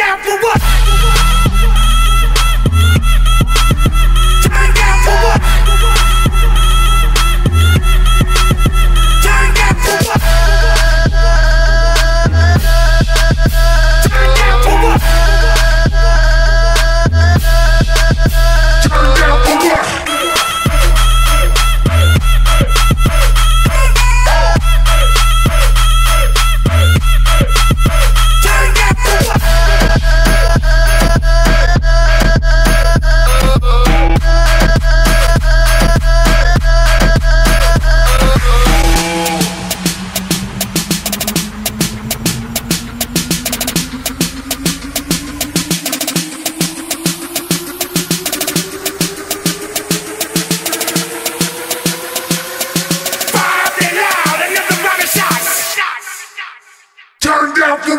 down for what?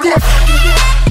yeah.